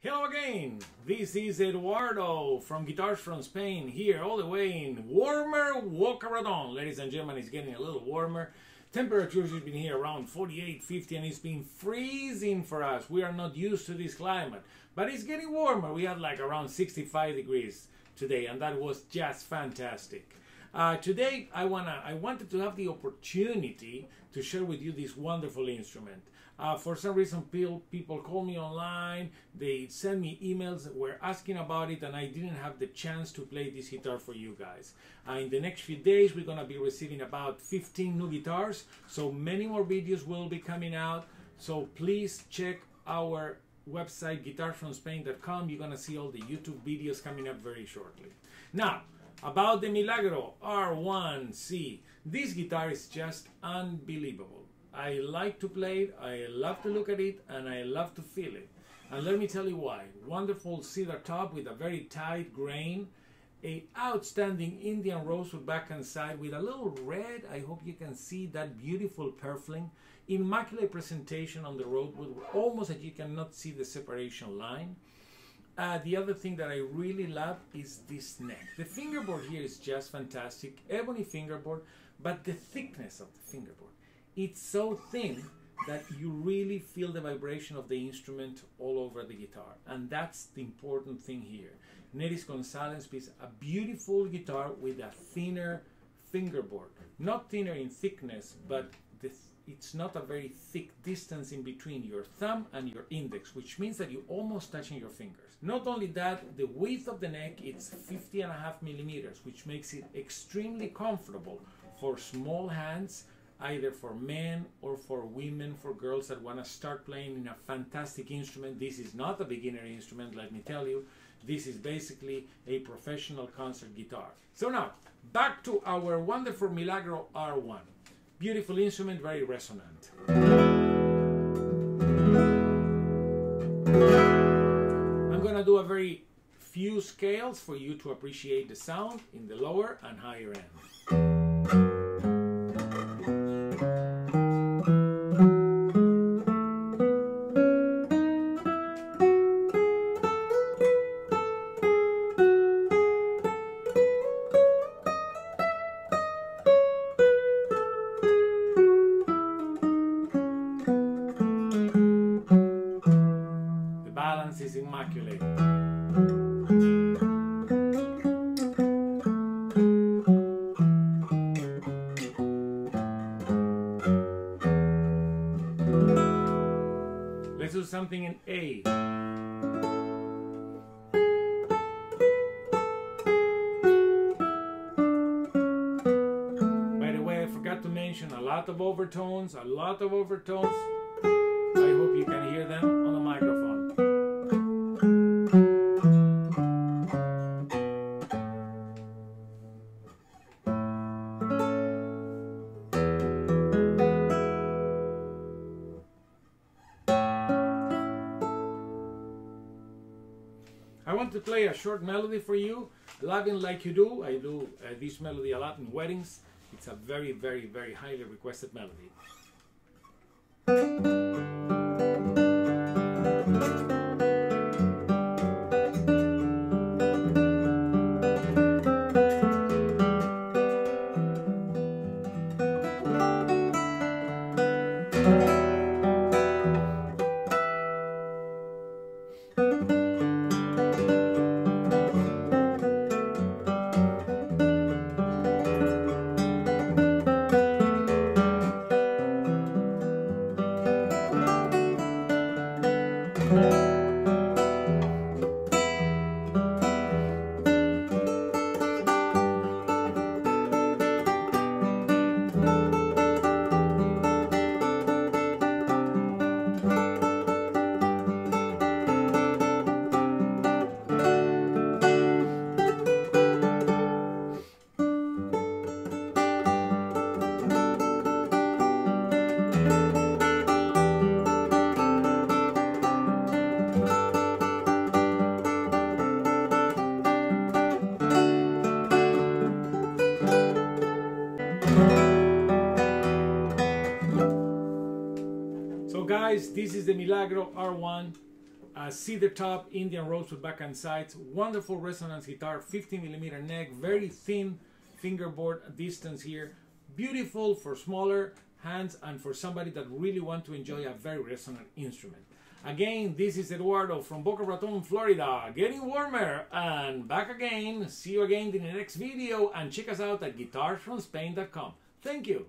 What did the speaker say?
Hello again, this is Eduardo from Guitars from Spain here all the way in warmer Boca Ladies and gentlemen, it's getting a little warmer. Temperatures have been here around 48, 50 and it's been freezing for us. We are not used to this climate, but it's getting warmer. We had like around 65 degrees today and that was just fantastic. Uh, today I wanna I wanted to have the opportunity to share with you this wonderful instrument. Uh, for some reason, people, call me online, they send me emails, were asking about it, and I didn't have the chance to play this guitar for you guys. Uh, in the next few days, we're gonna be receiving about 15 new guitars, so many more videos will be coming out. So please check our website guitarfromspain.com. You're gonna see all the YouTube videos coming up very shortly. Now, about the Milagro R1C. This guitar is just unbelievable. I like to play it, I love to look at it, and I love to feel it. And let me tell you why. Wonderful cedar top with a very tight grain, a outstanding Indian rosewood back and side with a little red. I hope you can see that beautiful purfling. Immaculate presentation on the rosewood, almost that you cannot see the separation line. Uh, the other thing that I really love is this neck. The fingerboard here is just fantastic. Ebony fingerboard, but the thickness of the fingerboard it's so thin that you really feel the vibration of the instrument all over the guitar. And that's the important thing here. Neris Gonzalez plays a beautiful guitar with a thinner fingerboard. Not thinner in thickness, but it's not a very thick distance in between your thumb and your index, which means that you're almost touching your fingers. Not only that, the width of the neck is 50 and a half millimeters, which makes it extremely comfortable for small hands either for men or for women, for girls that want to start playing in a fantastic instrument. This is not a beginner instrument, let me tell you. This is basically a professional concert guitar. So now, back to our wonderful Milagro R1. Beautiful instrument, very resonant. I'm gonna do a very few scales for you to appreciate the sound in the lower and higher end. Immaculate. Let's do something in A. By the way, I forgot to mention a lot of overtones, a lot of overtones. Want to play a short melody for you, Love Me Like You Do. I do uh, this melody a lot in weddings. It's a very, very, very highly requested melody. Guys, this is the Milagro R1. uh, cedar top, Indian rosewood back and sides, wonderful resonance guitar, 50 millimeter neck, very thin fingerboard distance here, beautiful for smaller hands and for somebody that really want to enjoy a very resonant instrument. Again, this is Eduardo from Boca Raton, Florida, getting warmer and back again. See you again in the next video and check us out at guitarsfromspain.com. Thank you.